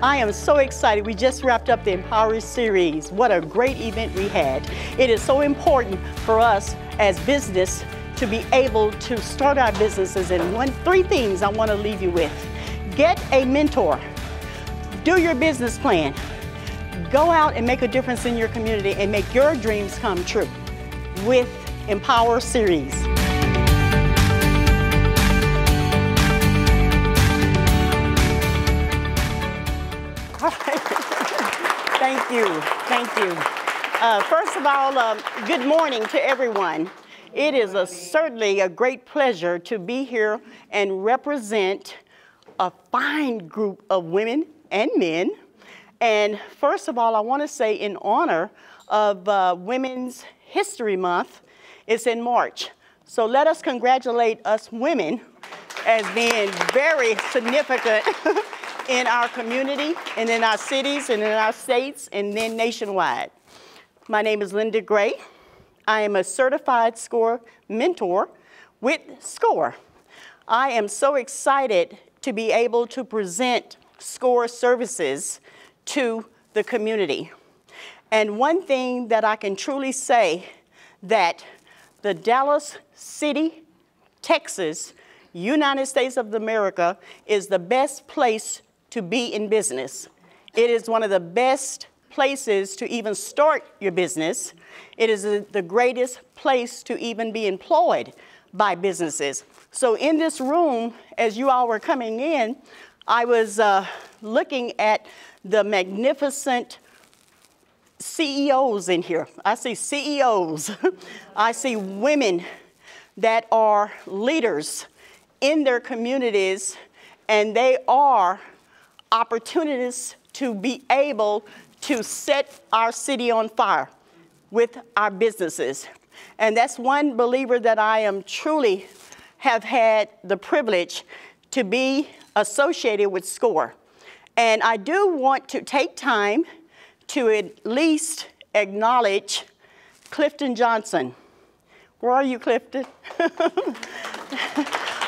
I am so excited. We just wrapped up the Empower series. What a great event we had. It is so important for us as business to be able to start our businesses. And one, three things I want to leave you with. Get a mentor. Do your business plan. Go out and make a difference in your community and make your dreams come true with Empower Series. Thank you. Thank you. Uh, first of all, um, good morning to everyone. It is a, certainly a great pleasure to be here and represent a fine group of women and men. And first of all, I want to say in honor of uh, Women's History Month, it's in March. So let us congratulate us women as being very significant in our community and in our cities and in our states and then nationwide. My name is Linda Gray. I am a certified SCORE mentor with SCORE. I am so excited to be able to present SCORE services to the community. And one thing that I can truly say that the Dallas City, Texas, United States of America is the best place to be in business. It is one of the best places to even start your business. It is the greatest place to even be employed by businesses. So in this room, as you all were coming in, I was uh, looking at the magnificent CEOs in here. I see CEOs. I see women that are leaders in their communities, and they are opportunities to be able to set our city on fire with our businesses. And that's one believer that I am truly have had the privilege to be associated with SCORE. And I do want to take time to at least acknowledge Clifton Johnson. Where are you, Clifton?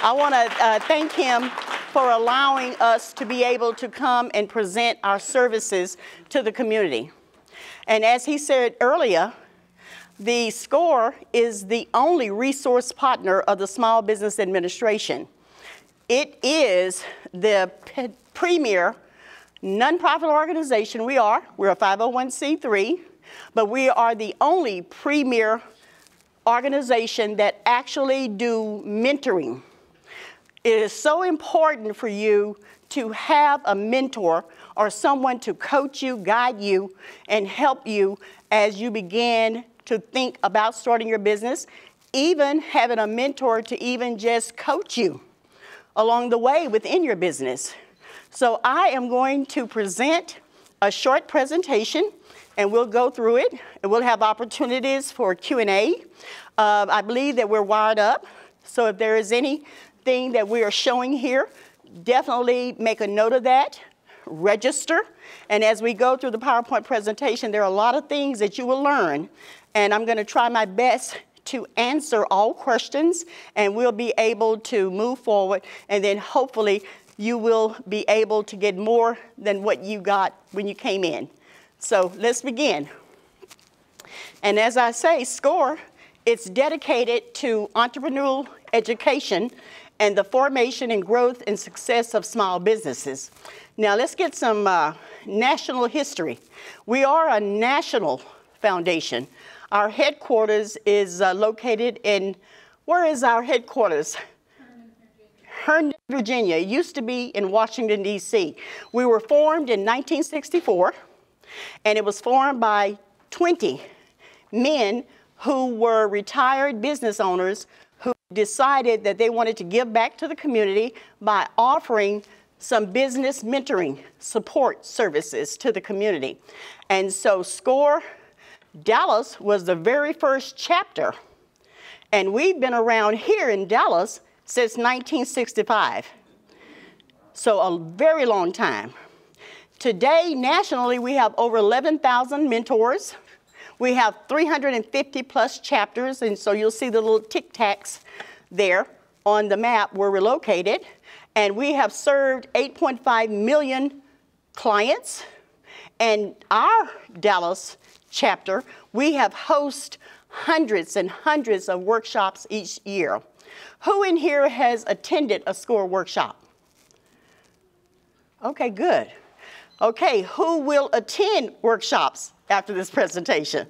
I want to uh, thank him for allowing us to be able to come and present our services to the community. And as he said earlier, the SCORE is the only resource partner of the Small Business Administration. It is the premier nonprofit organization. We are, we're a 501c3, but we are the only premier organization that actually do mentoring it is so important for you to have a mentor or someone to coach you, guide you, and help you as you begin to think about starting your business, even having a mentor to even just coach you along the way within your business. So I am going to present a short presentation and we'll go through it and we'll have opportunities for Q&A. Uh, I believe that we're wired up. So if there is any thing that we are showing here, definitely make a note of that, register, and as we go through the PowerPoint presentation, there are a lot of things that you will learn, and I'm gonna try my best to answer all questions, and we'll be able to move forward, and then hopefully you will be able to get more than what you got when you came in. So let's begin. And as I say, SCORE, it's dedicated to entrepreneurial education and the formation and growth and success of small businesses. Now let's get some uh, national history. We are a national foundation. Our headquarters is uh, located in, where is our headquarters? Herndon, Virginia. It used to be in Washington, D.C. We were formed in 1964, and it was formed by 20 men who were retired business owners who decided that they wanted to give back to the community by offering some business mentoring support services to the community. And so SCORE Dallas was the very first chapter. And we've been around here in Dallas since 1965. So a very long time. Today, nationally, we have over 11,000 mentors, we have 350 plus chapters, and so you'll see the little tic tacs there on the map where we're located. And we have served 8.5 million clients. And our Dallas chapter, we have host hundreds and hundreds of workshops each year. Who in here has attended a SCORE workshop? Okay, good. Okay, who will attend workshops after this presentation?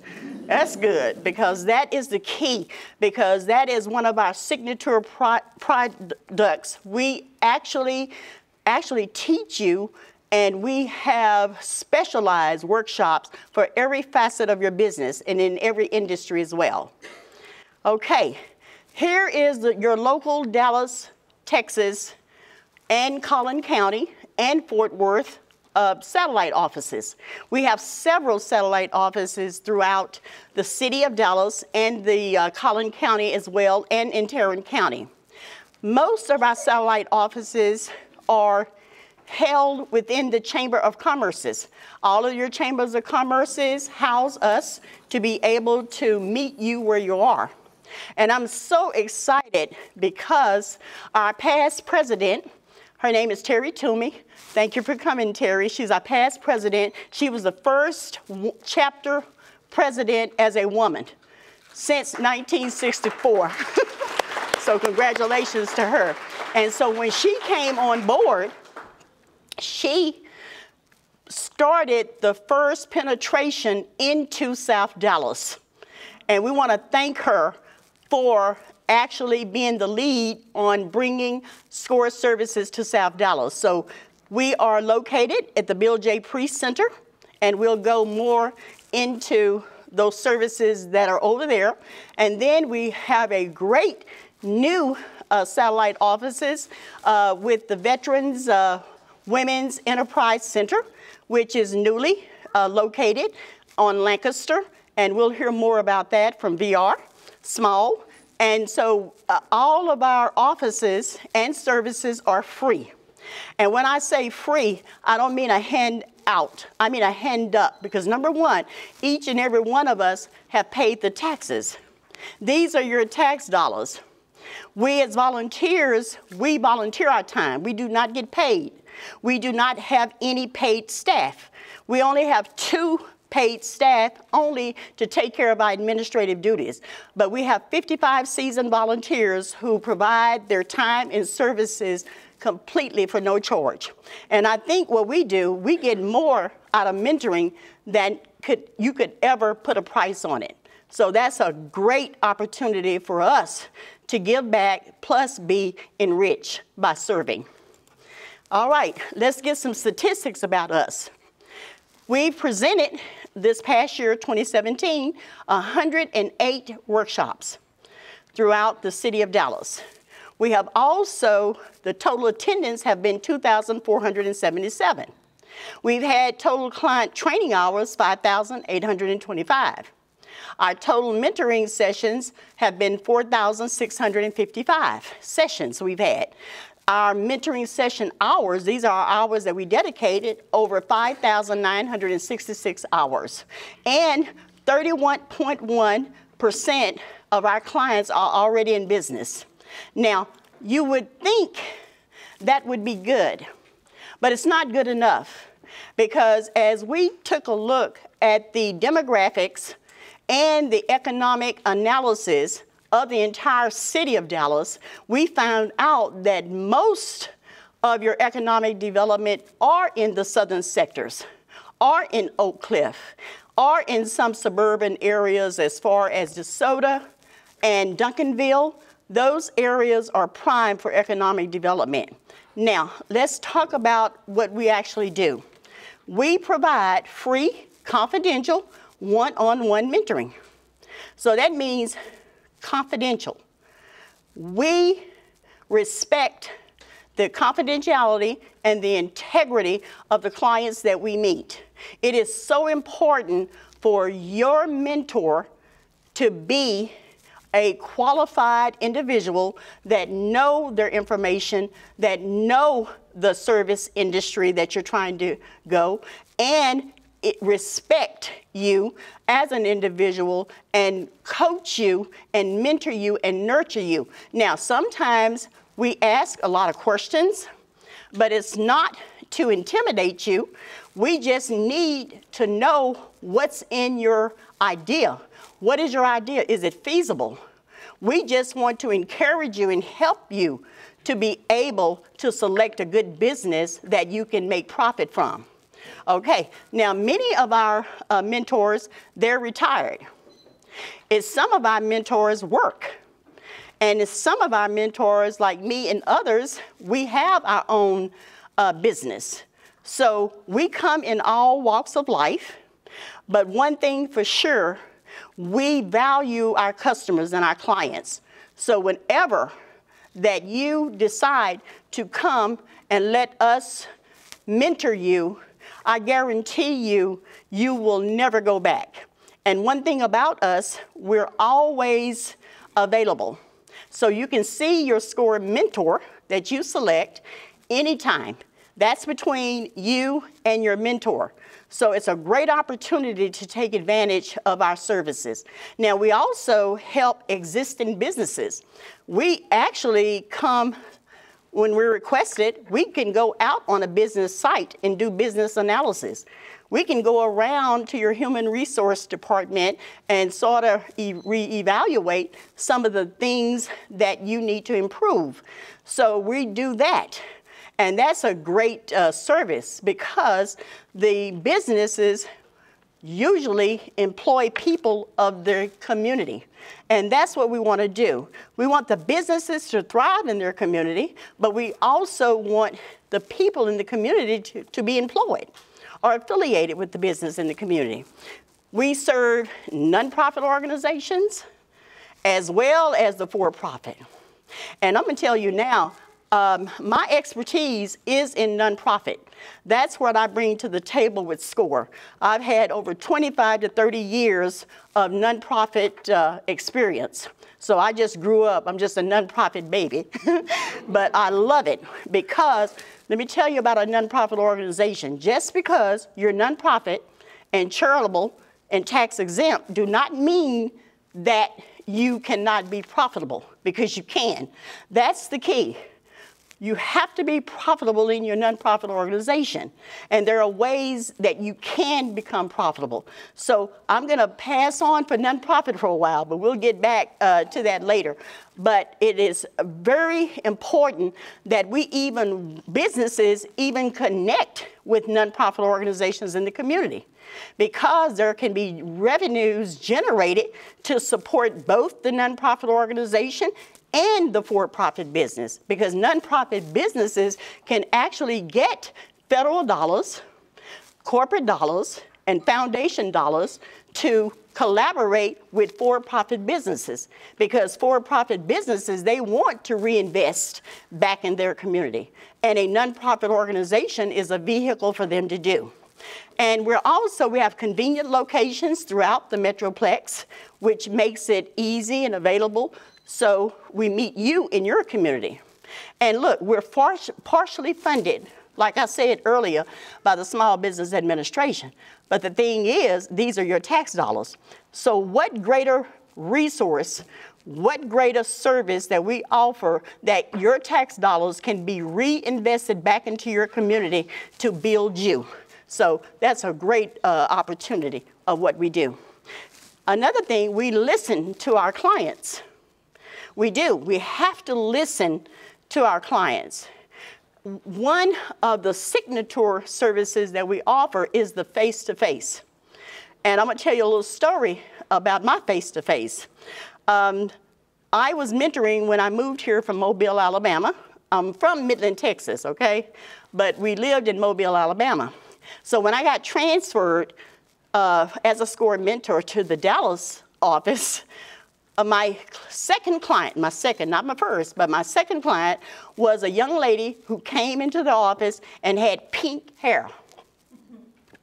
That's good because that is the key because that is one of our signature products. We actually actually teach you and we have specialized workshops for every facet of your business and in every industry as well. Okay, here is the, your local Dallas, Texas, and Collin County and Fort Worth uh, satellite offices. We have several satellite offices throughout the city of Dallas and the uh, Collin County as well, and in Tarrant County. Most of our satellite offices are held within the Chamber of Commerces. All of your chambers of commerces house us to be able to meet you where you are. And I'm so excited because our past president, her name is Terry Toomey. Thank you for coming, Terry. She's our past president. She was the first chapter president as a woman since 1964. so congratulations to her. And so when she came on board, she started the first penetration into South Dallas. And we want to thank her for actually being the lead on bringing SCORE services to South Dallas. So we are located at the Bill J. Priest Center, and we'll go more into those services that are over there. And then we have a great new uh, satellite offices uh, with the Veterans uh, Women's Enterprise Center, which is newly uh, located on Lancaster, and we'll hear more about that from VR, small. And so uh, all of our offices and services are free. And when I say free, I don't mean a hand out. I mean a hand up because number one, each and every one of us have paid the taxes. These are your tax dollars. We as volunteers, we volunteer our time. We do not get paid. We do not have any paid staff. We only have two paid staff only to take care of our administrative duties. But we have 55 seasoned volunteers who provide their time and services completely for no charge. And I think what we do, we get more out of mentoring than could, you could ever put a price on it. So that's a great opportunity for us to give back plus be enriched by serving. All right, let's get some statistics about us. We presented this past year, 2017, 108 workshops throughout the city of Dallas. We have also, the total attendance have been 2,477. We've had total client training hours, 5,825. Our total mentoring sessions have been 4,655 sessions we've had our mentoring session hours, these are hours that we dedicated, over 5,966 hours. And 31.1% of our clients are already in business. Now, you would think that would be good, but it's not good enough because as we took a look at the demographics and the economic analysis, of the entire city of Dallas, we found out that most of your economic development are in the southern sectors, are in Oak Cliff, are in some suburban areas as far as DeSoto and Duncanville. Those areas are prime for economic development. Now, let's talk about what we actually do. We provide free, confidential, one-on-one mentoring. So that means confidential. We respect the confidentiality and the integrity of the clients that we meet. It is so important for your mentor to be a qualified individual that know their information, that know the service industry that you're trying to go, and respect you as an individual and coach you and mentor you and nurture you. Now, sometimes we ask a lot of questions, but it's not to intimidate you. We just need to know what's in your idea. What is your idea? Is it feasible? We just want to encourage you and help you to be able to select a good business that you can make profit from. Okay, now many of our uh, mentors, they're retired. Is some of our mentors work. And some of our mentors, like me and others, we have our own uh, business. So we come in all walks of life, but one thing for sure, we value our customers and our clients. So whenever that you decide to come and let us mentor you, I guarantee you, you will never go back. And one thing about us, we're always available. So you can see your SCORE mentor that you select anytime. That's between you and your mentor. So it's a great opportunity to take advantage of our services. Now, we also help existing businesses. We actually come, when we're requested, we can go out on a business site and do business analysis. We can go around to your human resource department and sort of e reevaluate some of the things that you need to improve. So we do that. And that's a great uh, service because the businesses usually employ people of their community. And that's what we want to do. We want the businesses to thrive in their community, but we also want the people in the community to, to be employed or affiliated with the business in the community. We serve nonprofit organizations as well as the for-profit. And I'm going to tell you now, um, my expertise is in nonprofit. That's what I bring to the table with SCORE. I've had over 25 to 30 years of nonprofit uh, experience. So I just grew up, I'm just a nonprofit baby. but I love it because, let me tell you about a nonprofit organization. Just because you're nonprofit and charitable and tax exempt do not mean that you cannot be profitable because you can. That's the key. You have to be profitable in your nonprofit organization. And there are ways that you can become profitable. So I'm going to pass on for nonprofit for a while, but we'll get back uh, to that later. But it is very important that we even, businesses, even connect with nonprofit organizations in the community because there can be revenues generated to support both the nonprofit organization and the for-profit business because nonprofit businesses can actually get federal dollars, corporate dollars, and foundation dollars to collaborate with for-profit businesses because for-profit businesses, they want to reinvest back in their community. And a nonprofit organization is a vehicle for them to do. And we're also, we have convenient locations throughout the Metroplex, which makes it easy and available so we meet you in your community. And look, we're partially funded, like I said earlier, by the Small Business Administration. But the thing is, these are your tax dollars. So what greater resource, what greater service that we offer that your tax dollars can be reinvested back into your community to build you. So that's a great uh, opportunity of what we do. Another thing, we listen to our clients. We do. We have to listen to our clients. One of the signature services that we offer is the face to face. And I'm going to tell you a little story about my face to face. I was mentoring when I moved here from Mobile, Alabama. I'm from Midland, Texas, okay? But we lived in Mobile, Alabama. So when I got transferred uh, as a SCORE mentor to the Dallas office, uh, my second client, my second, not my first, but my second client was a young lady who came into the office and had pink hair.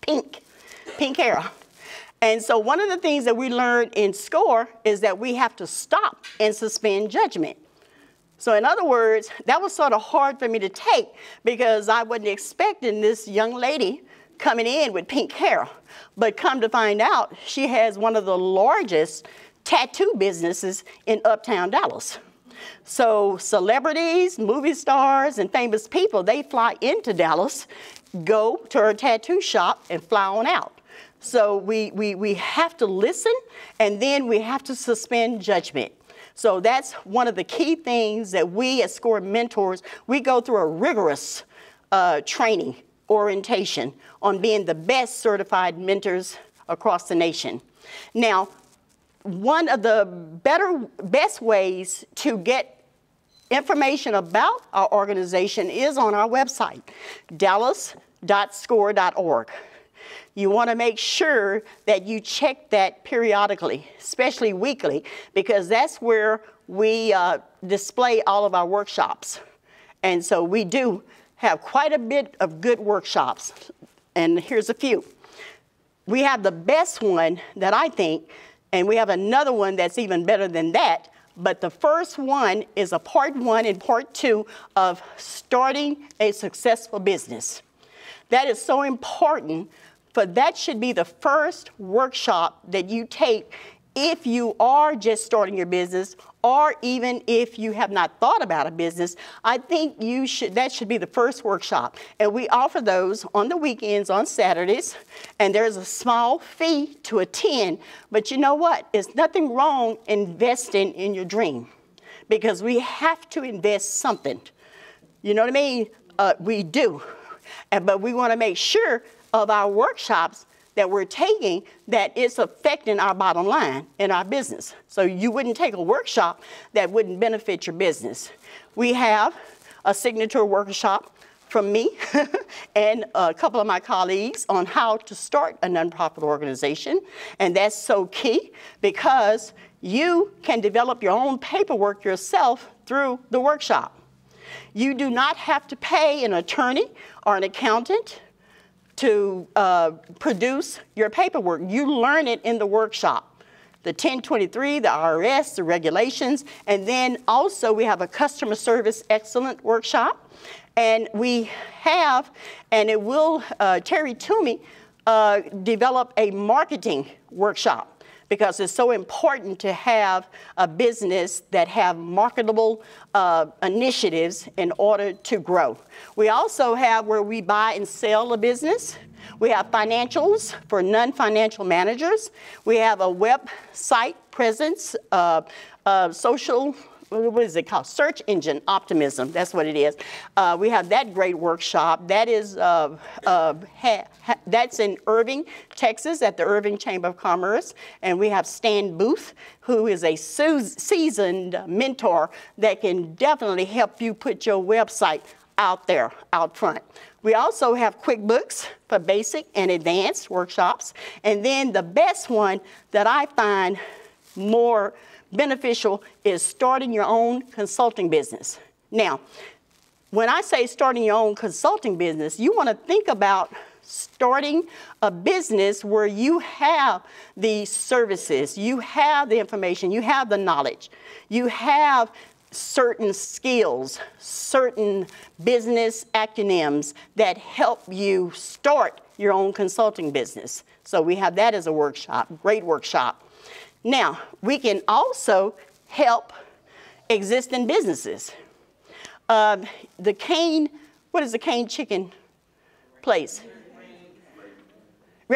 Pink, pink hair. And so one of the things that we learned in SCORE is that we have to stop and suspend judgment. So in other words, that was sort of hard for me to take because I wasn't expecting this young lady coming in with pink hair. But come to find out, she has one of the largest tattoo businesses in uptown Dallas. So celebrities, movie stars, and famous people, they fly into Dallas, go to our tattoo shop, and fly on out. So we, we, we have to listen, and then we have to suspend judgment. So that's one of the key things that we as SCORE mentors, we go through a rigorous uh, training orientation on being the best certified mentors across the nation. Now, one of the better, best ways to get information about our organization is on our website, dallas.score.org. You want to make sure that you check that periodically, especially weekly, because that's where we uh, display all of our workshops. And so we do have quite a bit of good workshops. And here's a few. We have the best one that I think, and we have another one that's even better than that. But the first one is a part one and part two of starting a successful business. That is so important, for that should be the first workshop that you take if you are just starting your business or even if you have not thought about a business, I think you should that should be the first workshop. And we offer those on the weekends on Saturdays, and there's a small fee to attend, but you know what? There's nothing wrong investing in your dream because we have to invest something. You know what I mean? Uh, we do. And, but we want to make sure of our workshops that we're taking that it's affecting our bottom line in our business. So you wouldn't take a workshop that wouldn't benefit your business. We have a signature workshop from me and a couple of my colleagues on how to start a nonprofit organization. And that's so key because you can develop your own paperwork yourself through the workshop. You do not have to pay an attorney or an accountant to uh, produce your paperwork. You learn it in the workshop. The 1023, the IRS, the regulations, and then also we have a customer service excellent workshop. And we have, and it will, uh, Terry Toomey uh, develop a marketing workshop because it's so important to have a business that have marketable uh, initiatives in order to grow. We also have where we buy and sell a business. We have financials for non-financial managers. We have a website presence, uh, uh, social what is it called? Search engine optimism. That's what it is. Uh, we have that great workshop. That is uh, uh, ha, ha, that's in Irving, Texas, at the Irving Chamber of Commerce, and we have Stan Booth, who is a seasoned mentor that can definitely help you put your website out there, out front. We also have QuickBooks for basic and advanced workshops, and then the best one that I find more beneficial is starting your own consulting business. Now, when I say starting your own consulting business, you want to think about starting a business where you have the services, you have the information, you have the knowledge, you have certain skills, certain business acronyms that help you start your own consulting business. So we have that as a workshop, great workshop. Now, we can also help existing businesses. Uh, the Cane, what is the Cane chicken place?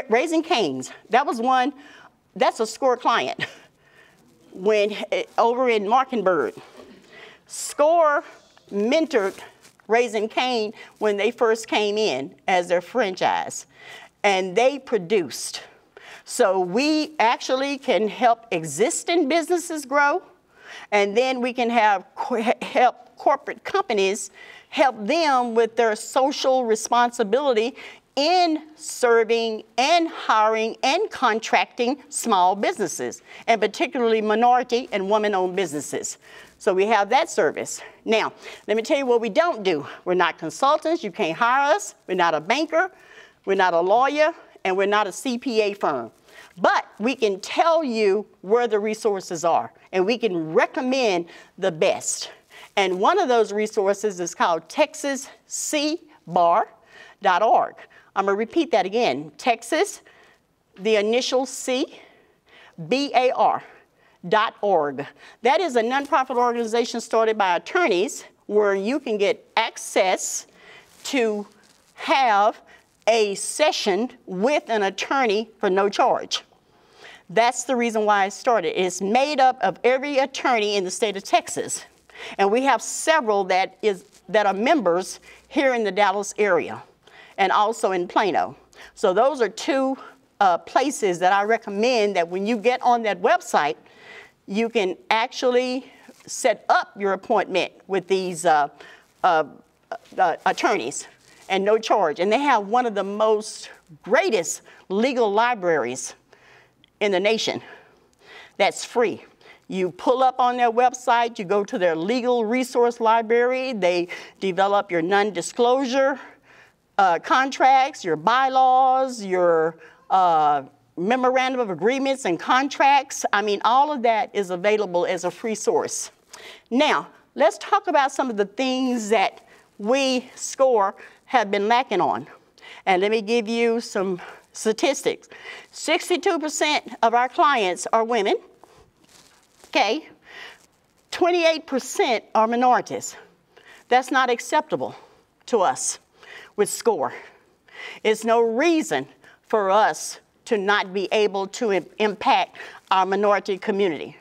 Raising Cane's. That was one, that's a SCORE client when eh, over in Markinburg. SCORE mentored Raising Cane when they first came in as their franchise, and they produced so we actually can help existing businesses grow, and then we can have help corporate companies help them with their social responsibility in serving and hiring and contracting small businesses, and particularly minority and woman-owned businesses. So we have that service. Now, let me tell you what we don't do. We're not consultants. You can't hire us. We're not a banker. We're not a lawyer. And we're not a CPA firm. But we can tell you where the resources are and we can recommend the best. And one of those resources is called texascbar.org. I'm to repeat that again. Texas, the initial C, B-A-R, dot org. That is a nonprofit organization started by attorneys where you can get access to have a session with an attorney for no charge. That's the reason why I started. It's made up of every attorney in the state of Texas. And we have several that, is, that are members here in the Dallas area and also in Plano. So those are two uh, places that I recommend that when you get on that website, you can actually set up your appointment with these uh, uh, uh, attorneys and no charge. And they have one of the most greatest legal libraries in the nation that's free. You pull up on their website, you go to their legal resource library, they develop your non disclosure uh, contracts, your bylaws, your uh, memorandum of agreements and contracts. I mean, all of that is available as a free source. Now, let's talk about some of the things that we SCORE have been lacking on. And let me give you some statistics. 62% of our clients are women. Okay. 28% are minorities. That's not acceptable to us with SCORE. It's no reason for us to not be able to impact our minority community.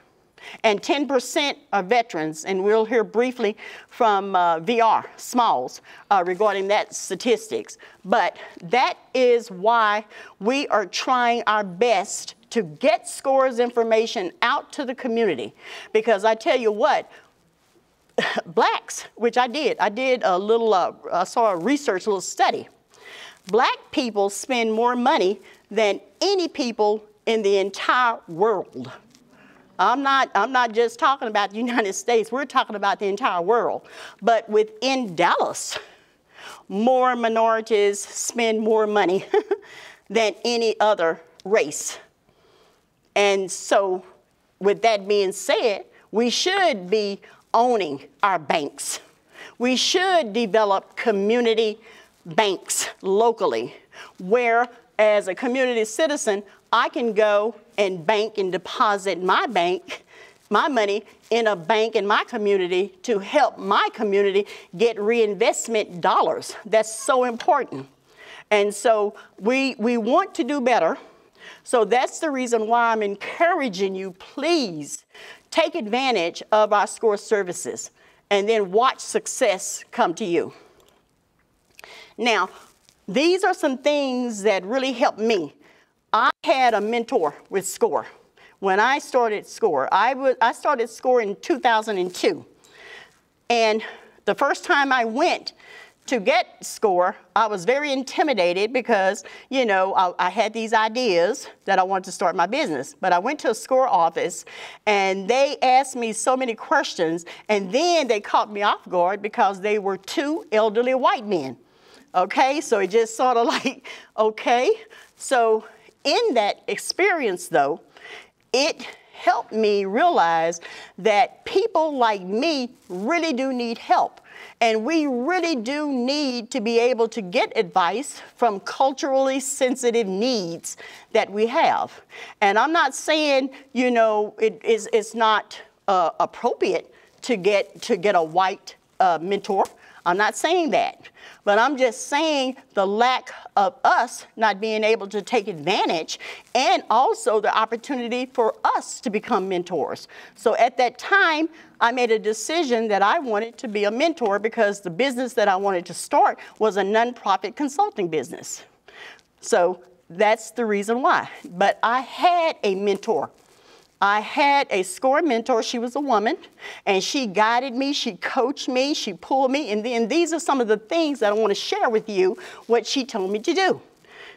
And 10% are veterans, and we'll hear briefly from uh, VR Smalls uh, regarding that statistics. But that is why we are trying our best to get scores information out to the community. Because I tell you what, blacks, which I did, I did a little, uh, I saw a research, a little study black people spend more money than any people in the entire world. I'm not, I'm not just talking about the United States, we're talking about the entire world. But within Dallas, more minorities spend more money than any other race. And so, with that being said, we should be owning our banks. We should develop community banks locally where as a community citizen, I can go and bank and deposit my bank, my money in a bank in my community to help my community get reinvestment dollars. That's so important. And so we, we want to do better. So that's the reason why I'm encouraging you, please take advantage of our SCORE services and then watch success come to you. Now, these are some things that really helped me. I had a mentor with SCORE. When I started SCORE, I, was, I started SCORE in 2002. And the first time I went to get SCORE, I was very intimidated because, you know, I, I, had these ideas that I wanted to start my business. But I went to a SCORE office and they asked me so many questions, and then they caught me off guard because they were two elderly white men. Okay, so it just sort of like, okay. So in that experience, though, it helped me realize that people like me really do need help. And we really do need to be able to get advice from culturally sensitive needs that we have. And I'm not saying, you know, it is, it's not uh, appropriate to get, to get a white uh, mentor. I'm not saying that. But I'm just saying the lack of us not being able to take advantage and also the opportunity for us to become mentors. So at that time, I made a decision that I wanted to be a mentor because the business that I wanted to start was a nonprofit consulting business. So that's the reason why. But I had a mentor I had a score mentor. She was a woman, and she guided me, she coached me, she pulled me. And then these are some of the things that I want to share with you what she told me to do.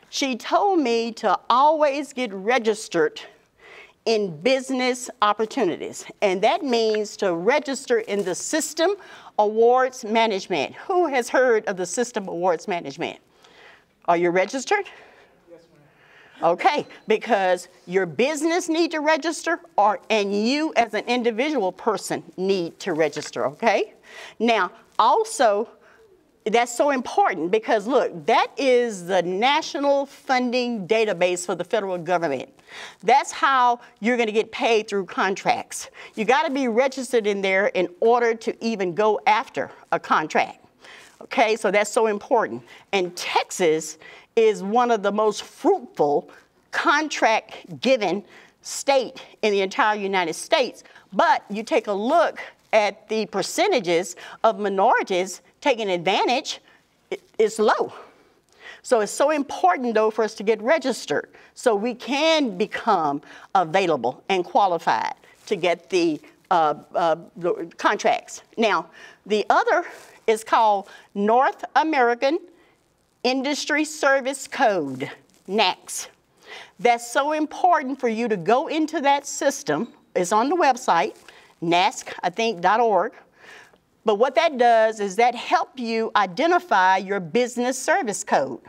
She told me to always get registered in business opportunities, and that means to register in the System Awards Management. Who has heard of the System Awards Management? Are you registered? Okay, because your business need to register or and you as an individual person need to register, okay? Now, also that's so important because look, that is the national funding database for the federal government. That's how you're going to get paid through contracts. You got to be registered in there in order to even go after a contract. Okay, so that's so important. And Texas is one of the most fruitful contract given state in the entire United States. But you take a look at the percentages of minorities taking advantage, it's low. So it's so important, though, for us to get registered so we can become available and qualified to get the, uh, uh, the contracts. Now, the other is called North American Industry Service Code, NAICS. That's so important for you to go into that system. It's on the website, NASC, I think, .org. But what that does is that help you identify your business service code.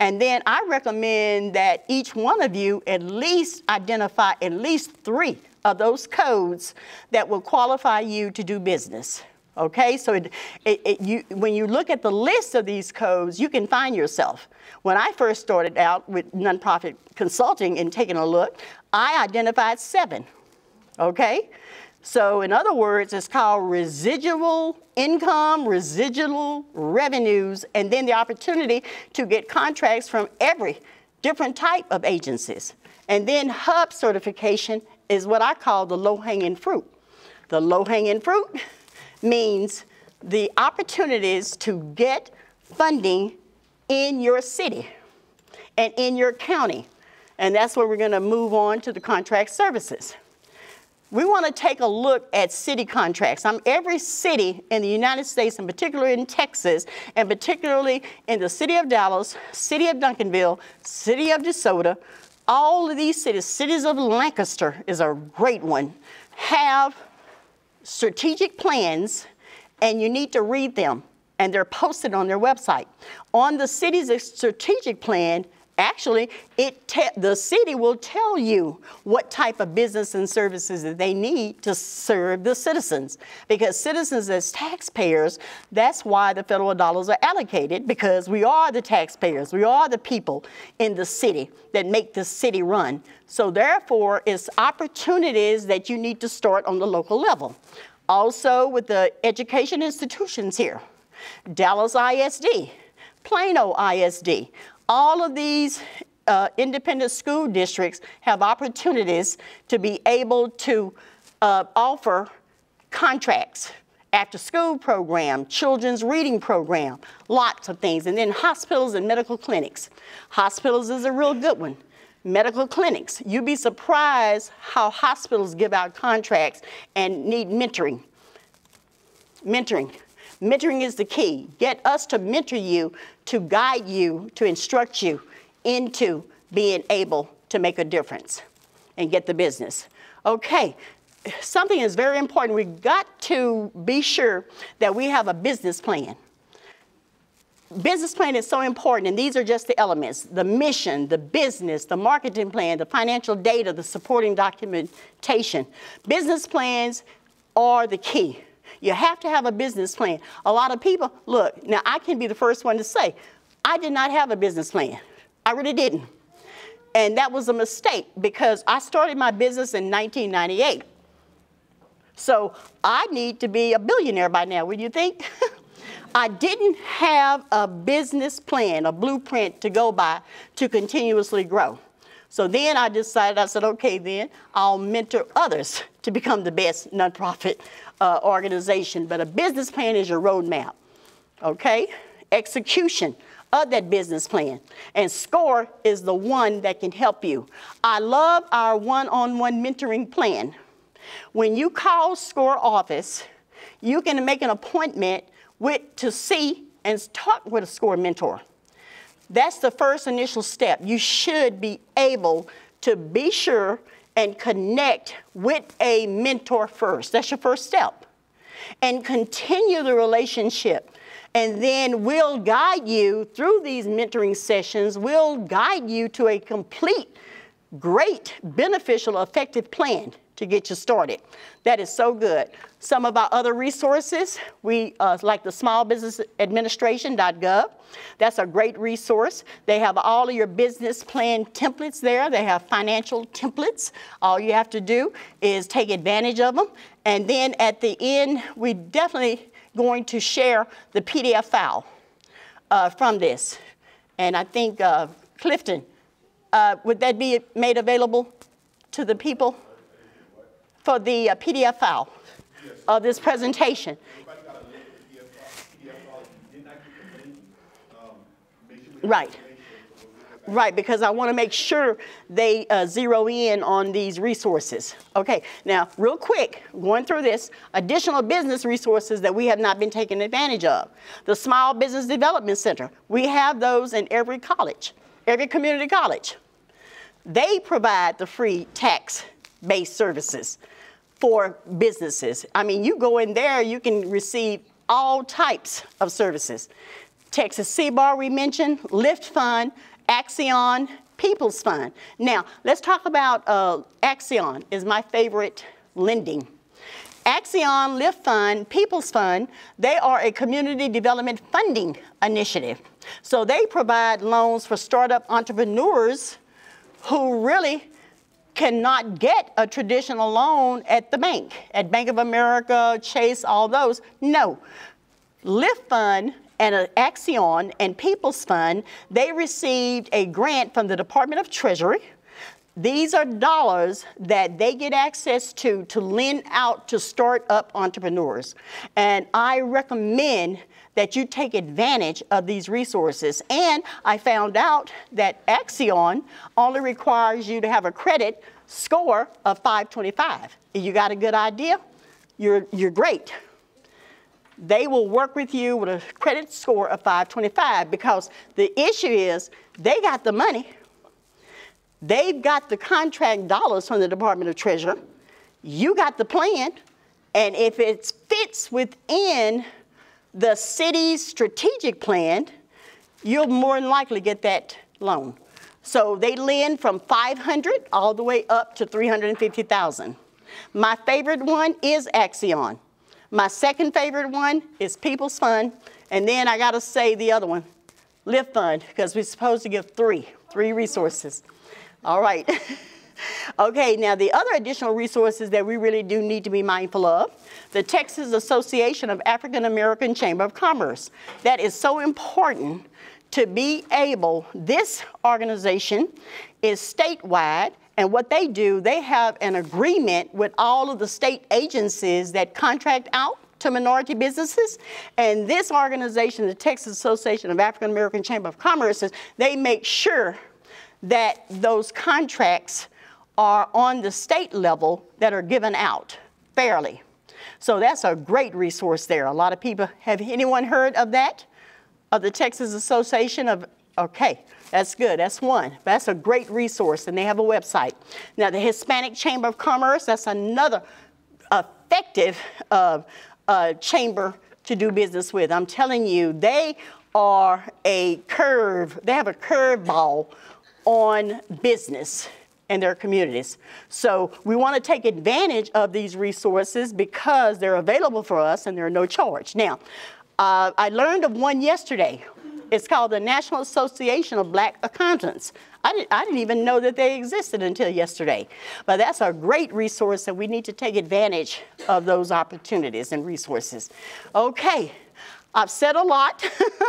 And then I recommend that each one of you at least identify at least three of those codes that will qualify you to do business. Okay, so it, it, it, you, when you look at the list of these codes, you can find yourself. When I first started out with nonprofit consulting and taking a look, I identified seven. Okay, so in other words, it's called residual income, residual revenues, and then the opportunity to get contracts from every different type of agencies. And then hub certification is what I call the low-hanging fruit. The low-hanging fruit means the opportunities to get funding in your city and in your county. And that's where we're gonna move on to the contract services we want to take a look at city contracts. Um, every city in the United States, and particularly in Texas, and particularly in the city of Dallas, city of Duncanville, city of DeSoto, all of these cities, cities of Lancaster is a great one, have strategic plans, and you need to read them. And they're posted on their website. On the city's strategic plan, Actually, it the city will tell you what type of business and services that they need to serve the citizens. Because citizens as taxpayers, that's why the federal dollars are allocated because we are the taxpayers. We are the people in the city that make the city run. So therefore, it's opportunities that you need to start on the local level. Also with the education institutions here, Dallas ISD, Plano ISD, all of these uh, independent school districts have opportunities to be able to uh, offer contracts after school program, children's reading program, lots of things. And then hospitals and medical clinics. Hospitals is a real good one. Medical clinics, you'd be surprised how hospitals give out contracts and need mentoring. Mentoring. Mentoring is the key. Get us to mentor you, to guide you, to instruct you into being able to make a difference and get the business. Okay, something is very important. We've got to be sure that we have a business plan. Business plan is so important, and these are just the elements the mission, the business, the marketing plan, the financial data, the supporting documentation. Business plans are the key. You have to have a business plan. A lot of people, look, now I can be the first one to say, I did not have a business plan. I really didn't. And that was a mistake because I started my business in 1998. So I need to be a billionaire by now, would you think? I didn't have a business plan, a blueprint to go by to continuously grow. So then I decided, I said, okay, then I'll mentor others to become the best nonprofit uh, organization. But a business plan is your roadmap, okay? Execution of that business plan. And SCORE is the one that can help you. I love our one on one mentoring plan. When you call SCORE office, you can make an appointment with, to see and talk with a SCORE mentor. That's the first initial step. You should be able to be sure and connect with a mentor first. That's your first step. And continue the relationship. And then we'll guide you through these mentoring sessions, we'll guide you to a complete, great, beneficial, effective plan to get you started. That is so good. Some of our other resources, we uh, like the Small Business Administration.gov. That's a great resource. They have all of your business plan templates there. They have financial templates. All you have to do is take advantage of them. And then at the end, we definitely going to share the PDF file uh, from this. And I think uh, Clifton, uh, would that be made available to the people for the uh, PDF file of this presentation? Right. Right, because I want to make sure they uh, zero in on these resources. Okay, now, real quick, going through this, additional business resources that we have not been taking advantage of. The Small Business Development Center, we have those in every college, every community college. They provide the free tax-based services for businesses. I mean, you go in there, you can receive all types of services. Texas CBAR we mentioned, Lift Fund, Accion, People's Fund. Now, let's talk about uh, Accion is my favorite lending. Accion, Lift Fund, People's Fund, they are a community development funding initiative. So they provide loans for startup entrepreneurs who really cannot get a traditional loan at the bank, at Bank of America, Chase, all those. No. Lift Fund and Accion and People's Fund, they received a grant from the Department of Treasury. These are dollars that they get access to to lend out to start-up entrepreneurs. And I recommend that you take advantage of these resources. And I found out that Accion only requires you to have a credit score of 525. If you got a good idea, you're, you're great they will work with you with a credit score of 525 because the issue is they got the money. They've got the contract dollars from the Department of Treasury. You got the plan. And if it fits within the city's strategic plan, you'll more than likely get that loan. So they lend from 500 all the way up to 350,000. My favorite one is Accion. My second favorite one is People's Fund. And then I got to say the other one, Lift Fund, because we're supposed to give three, three resources. All right. okay, now the other additional resources that we really do need to be mindful of, the Texas Association of African American Chamber of Commerce. That is so important to be able, this organization is statewide and what they do, they have an agreement with all of the state agencies that contract out to minority businesses. And this organization, the Texas Association of African American Chamber of Commerce, they make sure that those contracts are on the state level that are given out fairly. So that's a great resource there. A lot of people, have anyone heard of that? Of the Texas Association of, okay, that's good. That's one. That's a great resource, and they have a website. Now, the Hispanic Chamber of Commerce, that's another effective uh, uh, chamber to do business with. I'm telling you, they are a curve, they have a curveball on business in their communities. So we want to take advantage of these resources because they're available for us and they're no charge. Now, uh, I learned of one yesterday it's called the National Association of Black Accountants. I, did, I didn't even know that they existed until yesterday. But that's a great resource, and we need to take advantage of those opportunities and resources. Okay. I've said a lot,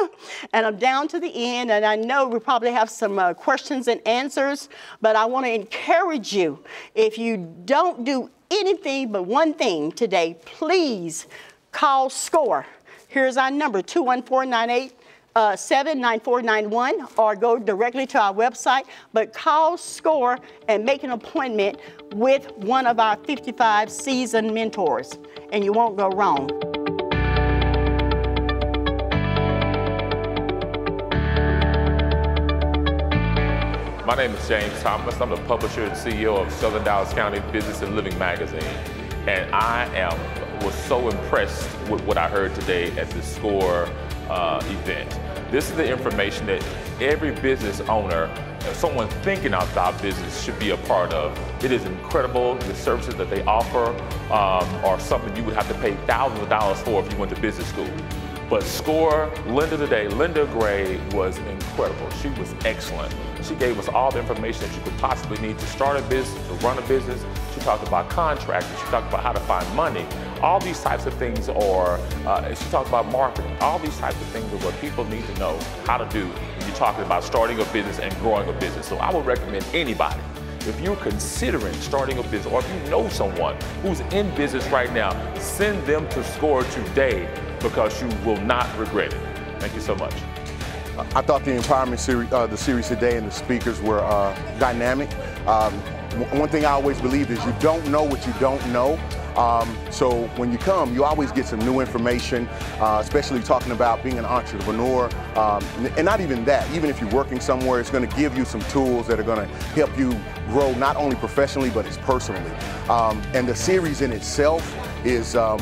and I'm down to the end, and I know we probably have some uh, questions and answers, but I want to encourage you, if you don't do anything but one thing today, please call SCORE. Here's our number, 21498 uh, 79491 or go directly to our website, but call SCORE and make an appointment with one of our 55 seasoned mentors, and you won't go wrong. My name is James Thomas. I'm the publisher and CEO of Southern Dallas County Business and Living Magazine. And I am was so impressed with what I heard today at the SCORE uh, event. This is the information that every business owner someone thinking about business should be a part of. It is incredible. The services that they offer um, are something you would have to pay thousands of dollars for if you went to business school. But SCORE, Linda today, Linda Gray was incredible. She was excellent. She gave us all the information that you could possibly need to start a business, to run a business. She talked about contracting. She talked about how to find money. All these types of things are, uh, she talked about marketing. All these types of things are what people need to know how to do when you're talking about starting a business and growing a business. So I would recommend anybody if you're considering starting a business or if you know someone who's in business right now, send them to SCORE today because you will not regret it. Thank you so much. I thought the empowerment series, uh, the series today and the speakers were uh, dynamic. Um, one thing I always believe is you don't know what you don't know. Um, so when you come, you always get some new information, uh, especially talking about being an entrepreneur. Um, and not even that, even if you're working somewhere, it's going to give you some tools that are going to help you grow not only professionally, but as personally. Um, and the series in itself is um,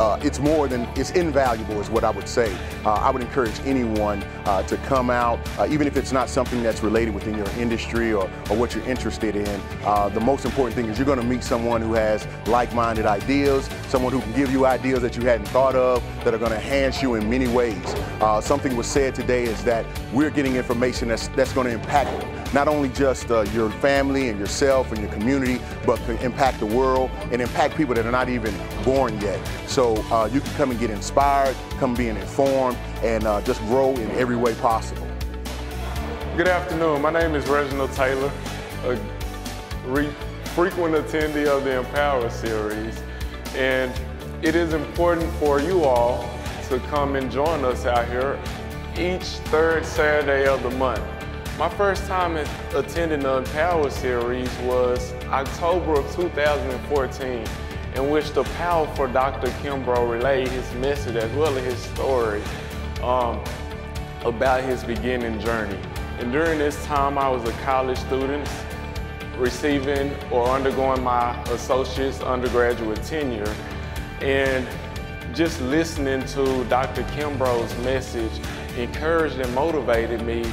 uh, it's more than, it's invaluable is what I would say. Uh, I would encourage anyone uh, to come out, uh, even if it's not something that's related within your industry or, or what you're interested in. Uh, the most important thing is you're going to meet someone who has like-minded ideas, someone who can give you ideas that you hadn't thought of, that are going to enhance you in many ways. Uh, something was said today is that we're getting information that's, that's going to impact not only just uh, your family and yourself and your community, but can impact the world and impact people that are not even born yet. So uh, you can come and get inspired, come being informed, and uh, just grow in every way possible. Good afternoon. My name is Reginald Taylor, a frequent attendee of the Empower series. And it is important for you all to come and join us out here each third Saturday of the month. My first time attending the Empower series was October of 2014, in which the powerful Dr. Kimbrough relayed his message as well as his story um, about his beginning journey. And during this time, I was a college student receiving or undergoing my associate's undergraduate tenure. And just listening to Dr. Kimbrough's message encouraged and motivated me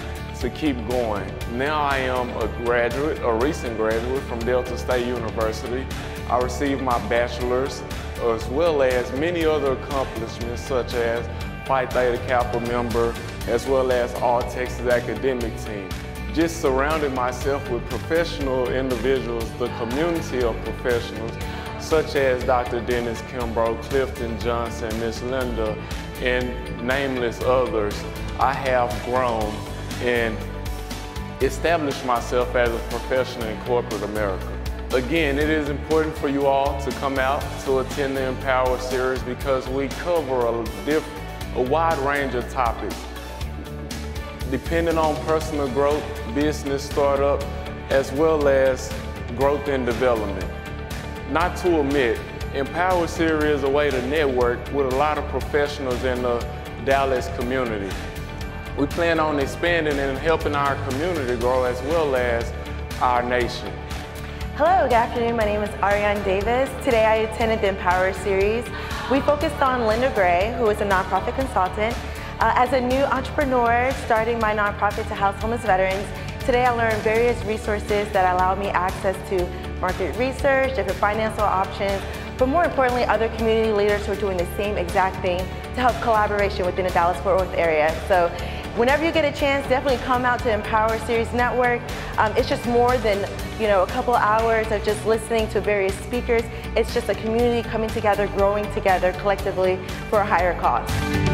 to keep going. Now I am a graduate, a recent graduate from Delta State University. I received my bachelor's as well as many other accomplishments such as Phi Theta Kappa member, as well as All Texas Academic Team. Just surrounding myself with professional individuals, the community of professionals, such as Dr. Dennis Kimbrough, Clifton Johnson, Miss Linda, and nameless others, I have grown and establish myself as a professional in corporate America. Again, it is important for you all to come out to attend the Empower series because we cover a, a wide range of topics. Depending on personal growth, business startup, as well as growth and development. Not to omit, Empower Series is a way to network with a lot of professionals in the Dallas community. We plan on expanding and helping our community grow as well as our nation. Hello, good afternoon. My name is Ariane Davis. Today I attended the Empower series. We focused on Linda Gray, who is a nonprofit consultant. Uh, as a new entrepreneur starting my nonprofit to house homeless veterans, today I learned various resources that allow me access to market research, different financial options, but more importantly, other community leaders who are doing the same exact thing to help collaboration within the Dallas-Fort Worth area. So Whenever you get a chance, definitely come out to Empower Series Network. Um, it's just more than you know a couple hours of just listening to various speakers. It's just a community coming together, growing together collectively for a higher cause.